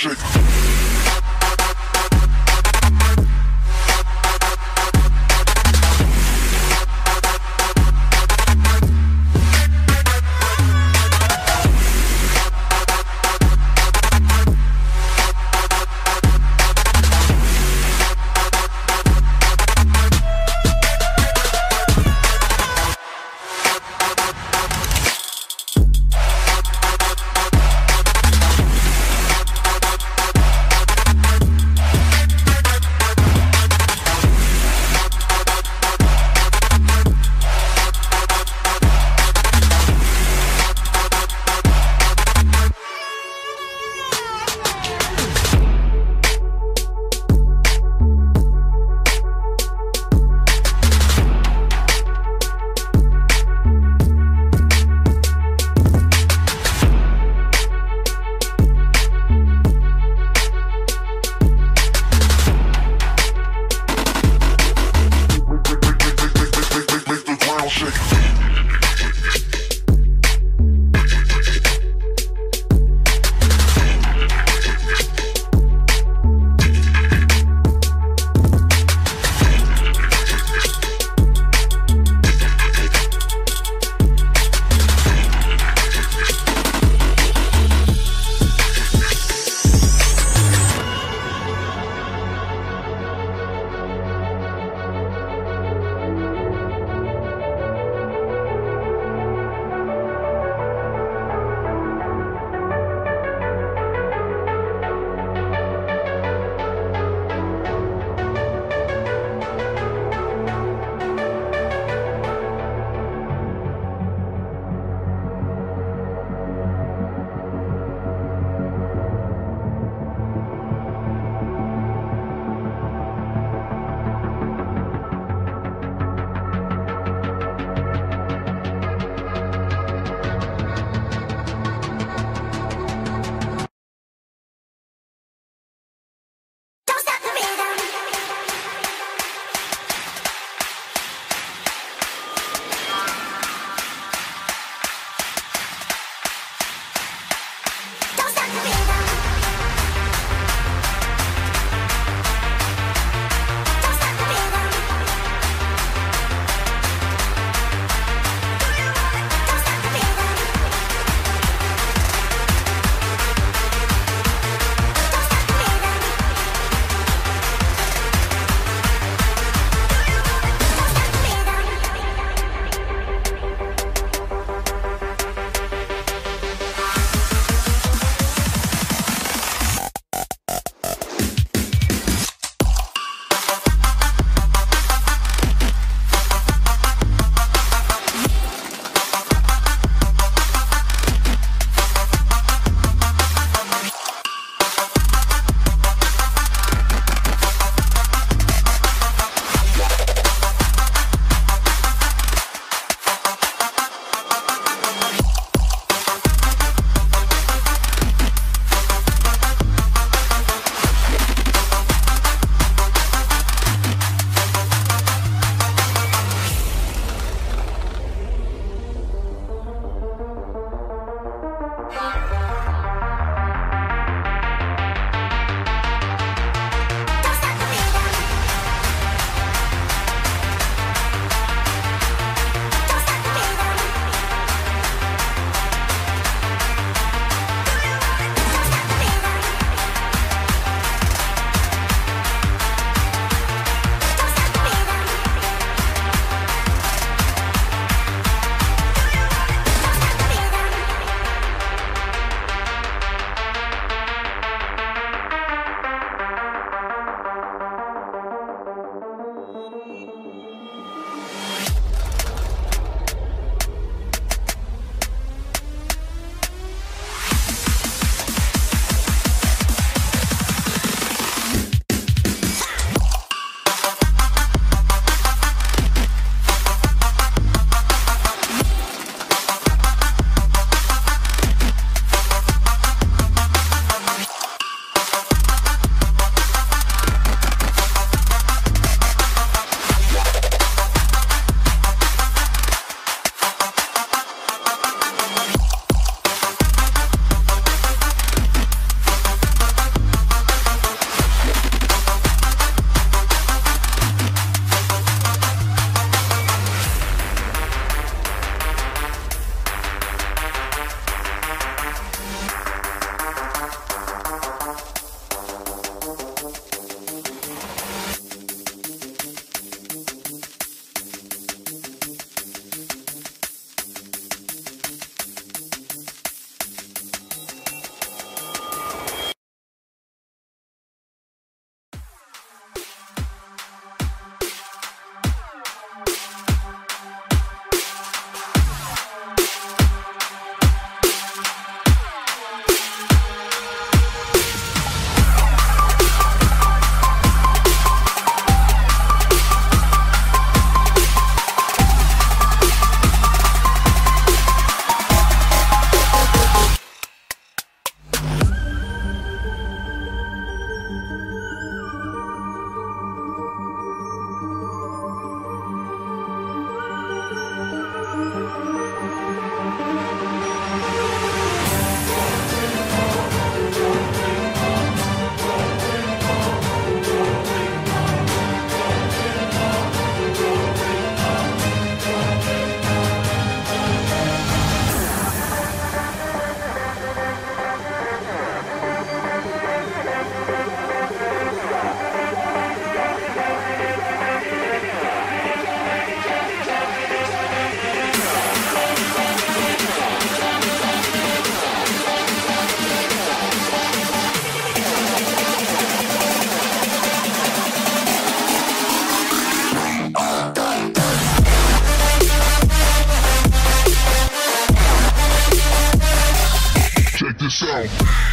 shake. yourself.